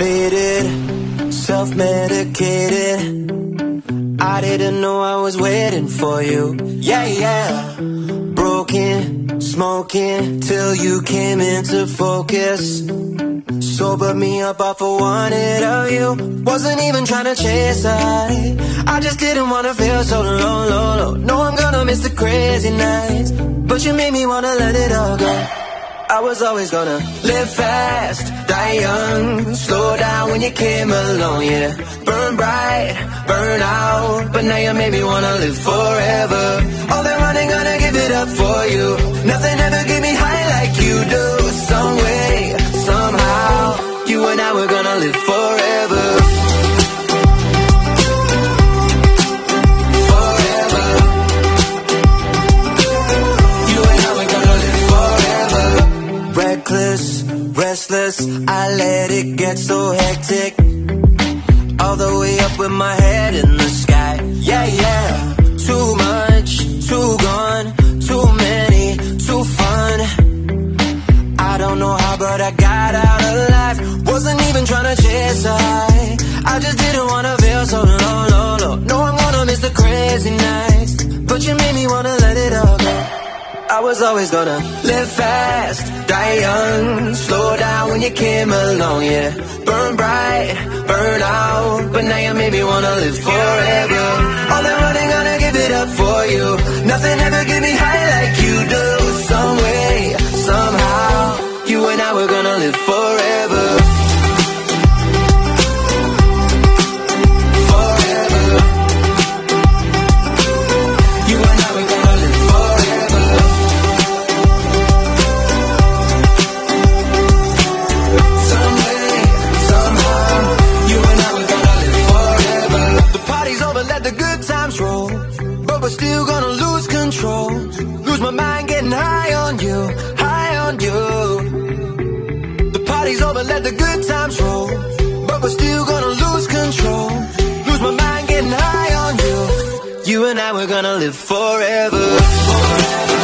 faded, self-medicated. I didn't know I was waiting for you. Yeah, yeah. Broken, smoking, till you came into focus. Sobered me up off of wanted of you. Wasn't even trying to chase I. I just didn't wanna feel so low, low, low. No, I'm gonna miss the crazy nights. But you made me wanna let it all go. I was always gonna live fast, die young, slow down when you came along, yeah. Burn bright, burn out, but now you made me wanna live forever. All that running, gonna give it up for you. Nothing ever get me high like you do. Restless, I let it get so hectic. All the way up with my head in the sky. Yeah, yeah. Too much, too gone, too many, too fun. I don't know how, but I got out alive. Wasn't even trying to chase high. I just didn't wanna feel so low, low, low. No, I'm gonna miss the crazy nights. But you made me wanna let it all go. I was always gonna live fast, die young, slow came along, yeah. Burn bright, burn out, but now you made me wanna live forever. All that running, gonna give it up for you. Nothing ever get me high But still gonna lose control. Lose my mind getting high on you, high on you. The party's over, let the good times roll. But we're still gonna lose control. Lose my mind getting high on you. You and I were gonna live forever. forever.